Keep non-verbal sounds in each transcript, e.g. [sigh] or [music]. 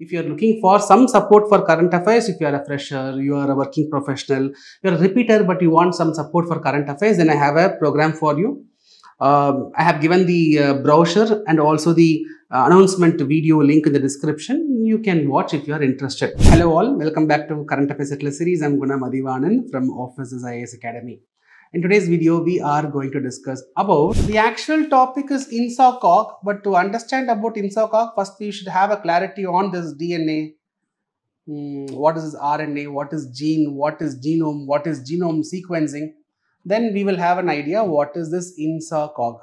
If you are looking for some support for current affairs, if you are a fresher, you are a working professional, you are a repeater, but you want some support for current affairs, then I have a program for you. Um, I have given the uh, brochure and also the uh, announcement video link in the description. You can watch if you are interested. Hello all, welcome back to Current Affairs Atlas series. I'm Guna Mathivanan from Officers IAS Academy. In today's video, we are going to discuss about the actual topic is INSACOG, but to understand about INSACOG, first we should have a clarity on this DNA. Hmm, what is this RNA? What is gene? What is genome? What is genome sequencing? Then we will have an idea what is this INSACOG.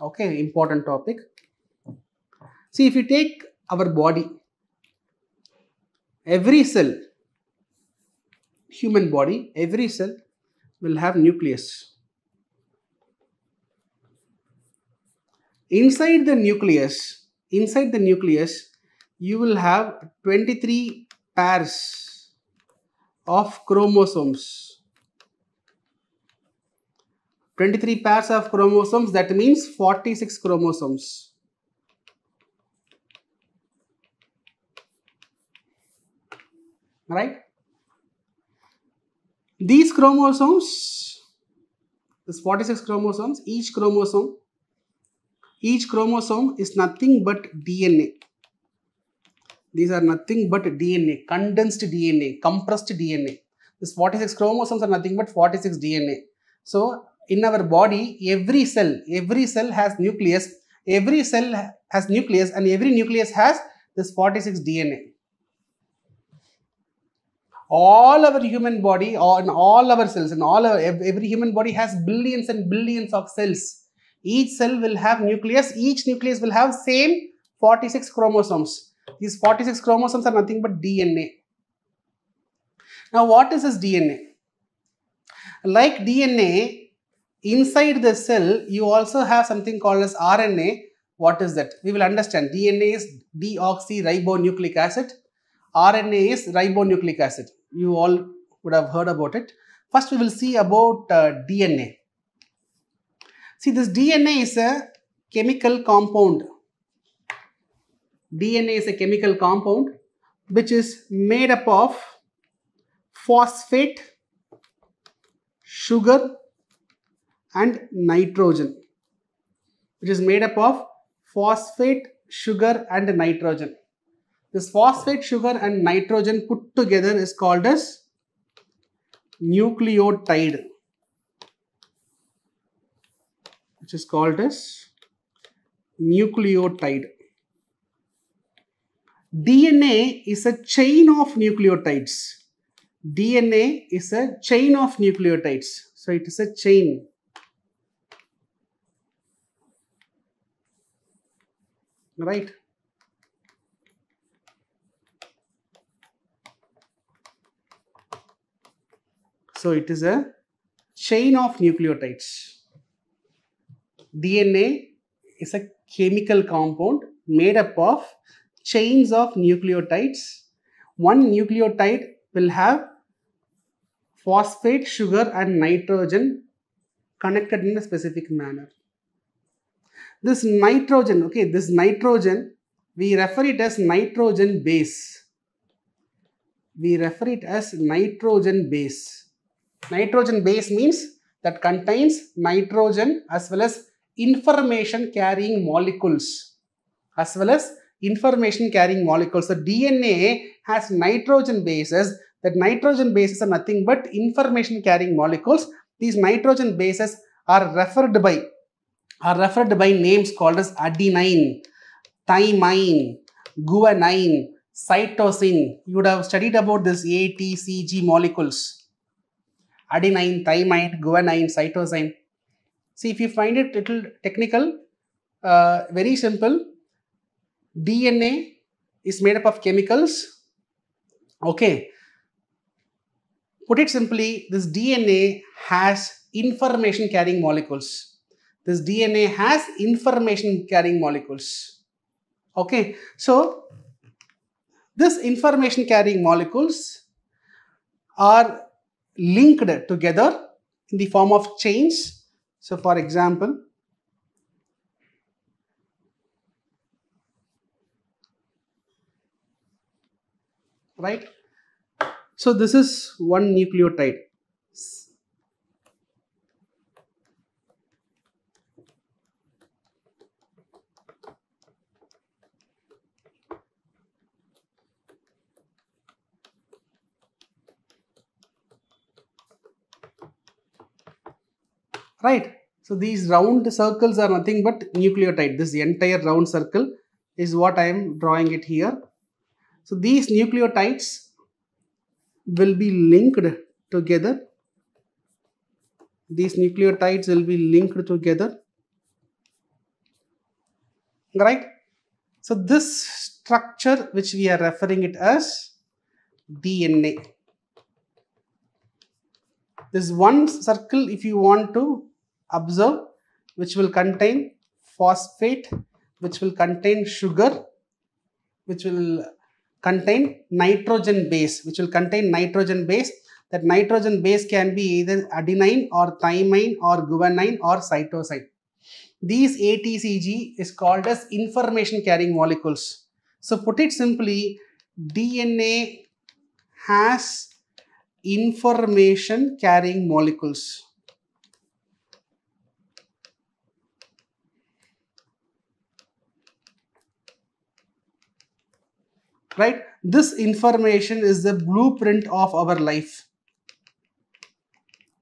Okay, important topic. See, if you take our body, every cell, human body, every cell will have nucleus. Inside the nucleus, inside the nucleus, you will have 23 pairs of chromosomes. 23 pairs of chromosomes, that means 46 chromosomes. Right? These chromosomes, this 46 chromosomes, each chromosome, each chromosome is nothing but DNA. These are nothing but DNA, condensed DNA, compressed DNA. This 46 chromosomes are nothing but 46 DNA. So, in our body, every cell, every cell has nucleus, every cell has nucleus and every nucleus has this 46 DNA all our human body or in all our cells and all our every human body has billions and billions of cells. Each cell will have nucleus. Each nucleus will have same 46 chromosomes. These 46 chromosomes are nothing but dna now what is this dna like dna inside the cell you also have something called as rna what is that? We will understand. Dna is deoxyribonucleic acid RNA is ribonucleic acid. You all would have heard about it. First, we will see about uh, DNA. See, this DNA is a chemical compound. DNA is a chemical compound which is made up of phosphate, sugar and nitrogen. Which is made up of phosphate, sugar and nitrogen. This phosphate, sugar and nitrogen put together is called as nucleotide which is called as nucleotide. DNA is a chain of nucleotides. DNA is a chain of nucleotides. So it is a chain. Right? So it is a chain of nucleotides. DNA is a chemical compound made up of chains of nucleotides. One nucleotide will have phosphate, sugar and nitrogen connected in a specific manner. This nitrogen, okay, this nitrogen, we refer it as nitrogen base. We refer it as nitrogen base. Nitrogen base means that contains nitrogen as well as information carrying molecules as well as information carrying molecules. The DNA has nitrogen bases. That nitrogen bases are nothing but information carrying molecules. These nitrogen bases are referred by are referred by names called as adenine, thymine, guanine, cytosine. You would have studied about this A, T, C, G molecules adenine, thymine, guanine, cytosine. See, if you find it little technical, uh, very simple. DNA is made up of chemicals. Okay. Put it simply, this DNA has information carrying molecules. This DNA has information carrying molecules. Okay. So, this information carrying molecules are linked together in the form of chains. So, for example, right? So this is one nucleotide. Right. So these round circles are nothing but nucleotide. This entire round circle is what I am drawing it here. So these nucleotides will be linked together. These nucleotides will be linked together. Right? So this structure which we are referring it as DNA. This one circle if you want to observe which will contain phosphate which will contain sugar which will contain nitrogen base which will contain nitrogen base. That nitrogen base can be either adenine or thymine or guanine or cytosine. These ATCG is called as information carrying molecules. So put it simply DNA has information carrying molecules right? This information is the blueprint of our life.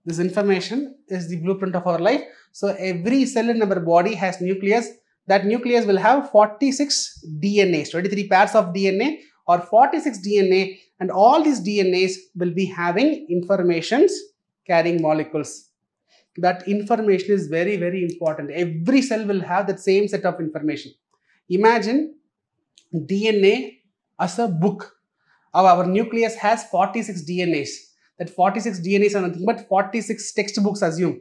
This information is the blueprint of our life. So every cell in our body has nucleus. That nucleus will have 46 DNAs 23 pairs of DNA or 46 DNA and all these DNAs will be having informations carrying molecules. That information is very very important. Every cell will have that same set of information. Imagine DNA as a book. Our, our nucleus has 46 DNAs. That 46 DNAs are nothing but 46 textbooks assume.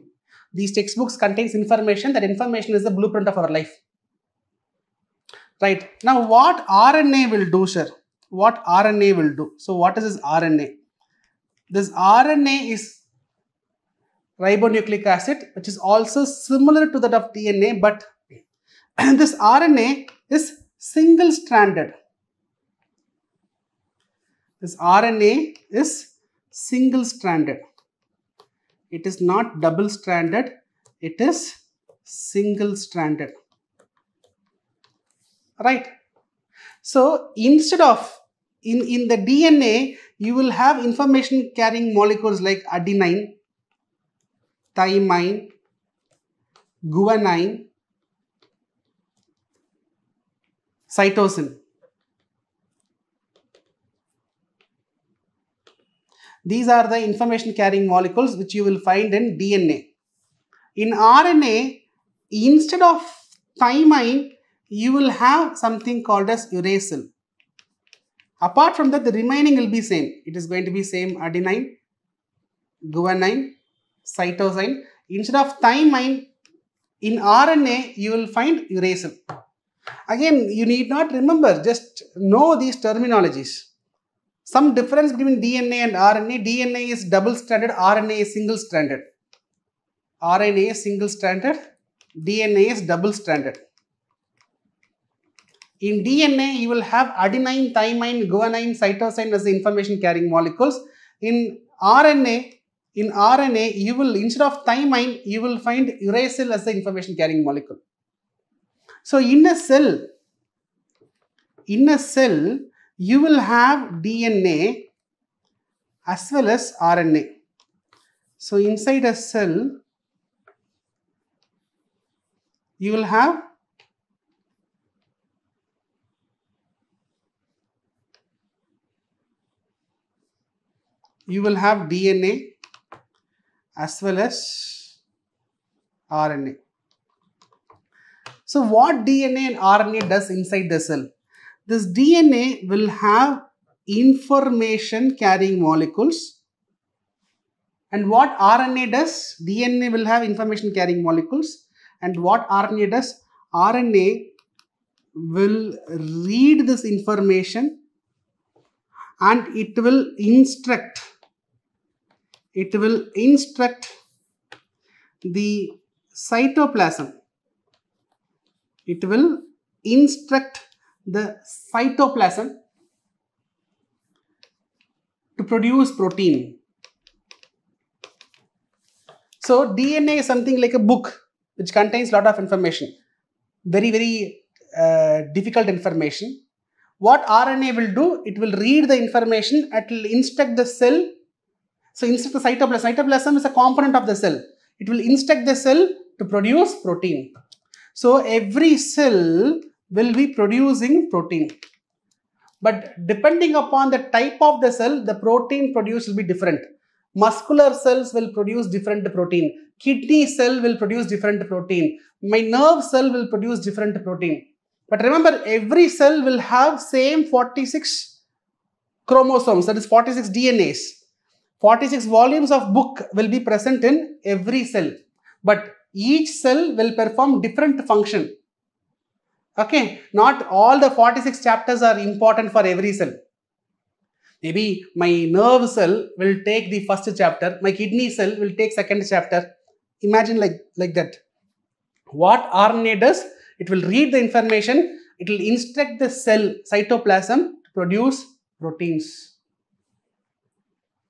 These textbooks contains information. That information is the blueprint of our life. Right. Now what RNA will do, sir? What RNA will do? So what is this RNA? This RNA is ribonucleic acid which is also similar to that of DNA but [clears throat] this RNA is single stranded this RNA is single stranded. It is not double stranded, it is single stranded. Right. So instead of in, in the DNA, you will have information carrying molecules like adenine, thymine, guanine, cytosine. These are the information carrying molecules which you will find in DNA. In RNA, instead of thymine, you will have something called as uracil. Apart from that, the remaining will be same. It is going to be same adenine, guanine, cytosine. Instead of thymine, in RNA, you will find uracil. Again, you need not remember, just know these terminologies. Some difference between DNA and RNA. DNA is double stranded, RNA is single stranded. RNA is single stranded, DNA is double stranded. In DNA, you will have adenine, thymine, guanine, cytosine as the information carrying molecules. In RNA, in RNA, you will, instead of thymine, you will find uracil as the information carrying molecule. So, in a cell, in a cell, you will have DNA as well as RNA. So inside a cell, you will have you will have DNA as well as RNA. So what DNA and RNA does inside the cell? This DNA will have information carrying molecules. And what RNA does? DNA will have information carrying molecules. And what RNA does? RNA will read this information and it will instruct it will instruct the cytoplasm it will instruct the cytoplasm to produce protein. So DNA is something like a book which contains lot of information. Very, very uh, difficult information. What RNA will do, it will read the information, it will instruct the cell. So instruct the cytoplasm. Cytoplasm is a component of the cell. It will instruct the cell to produce protein. So every cell will be producing protein. But depending upon the type of the cell, the protein produced will be different. Muscular cells will produce different protein. Kidney cell will produce different protein. My nerve cell will produce different protein. But remember, every cell will have same 46 chromosomes, that is 46 DNAs. 46 volumes of book will be present in every cell. But each cell will perform different function. Okay, not all the 46 chapters are important for every cell. Maybe my nerve cell will take the first chapter, my kidney cell will take second chapter. Imagine like, like that. What RNA does, it will read the information, it will instruct the cell cytoplasm to produce proteins.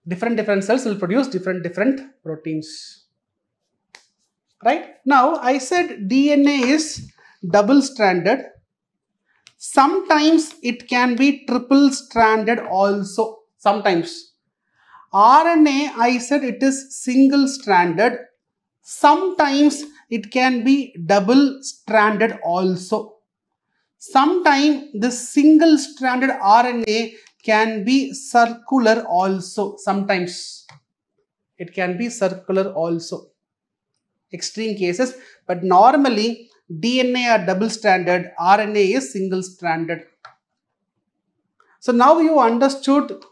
Different different cells will produce different different proteins. Right? Now I said DNA is double stranded. Sometimes it can be triple stranded also. Sometimes. RNA I said it is single stranded. Sometimes it can be double stranded also. Sometimes the single stranded RNA can be circular also sometimes. It can be circular also. Extreme cases but normally DNA are double stranded, RNA is single stranded. So now you understood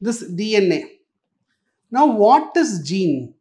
this DNA. Now what is gene?